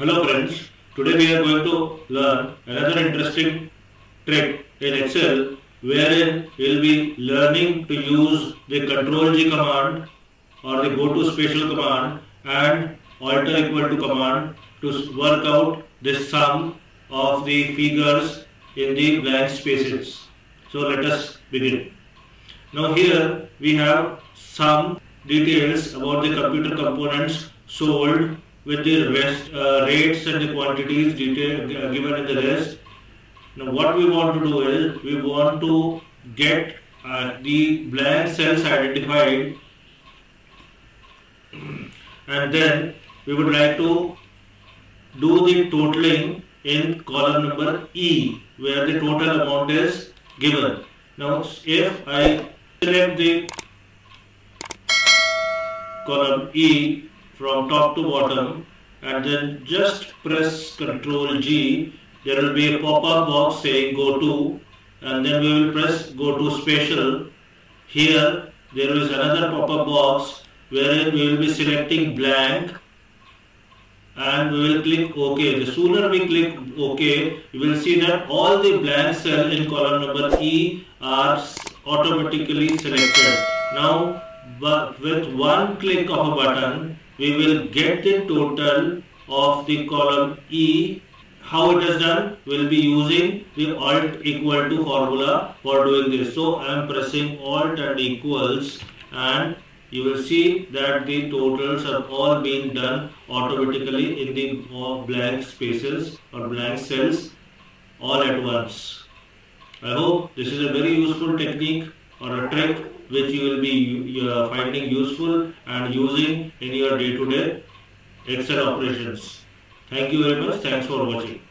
Hello friends, today we are going to learn another interesting trick in Excel wherein we will be learning to use the control G command or the go to special command and alter equal to command to work out the sum of the figures in the blank spaces. So let us begin. Now here we have some details about the computer components sold with the rest, uh, rates and the quantities detail, uh, given in the list. Now what we want to do is we want to get uh, the blank cells identified and then we would like to do the totaling in column number E where the total amount is given. Now if I select the column E from top to bottom and then just press Ctrl G there will be a pop-up box saying go to and then we will press go to special here there is another pop-up box wherein we will be selecting blank and we will click OK. The sooner we click OK, you will see that all the blank cells in column number E are automatically selected. Now, but with one click of a button, we will get the total of the column E. How it is done? We will be using the Alt equal to formula for doing this. So, I am pressing Alt and equals and you will see that the totals have all been done automatically in the uh, blank spaces or blank cells all at once. I hope this is a very useful technique or a trick which you will be uh, finding useful and using in your day-to-day -day Excel operations. Thank you very much. Thanks for watching.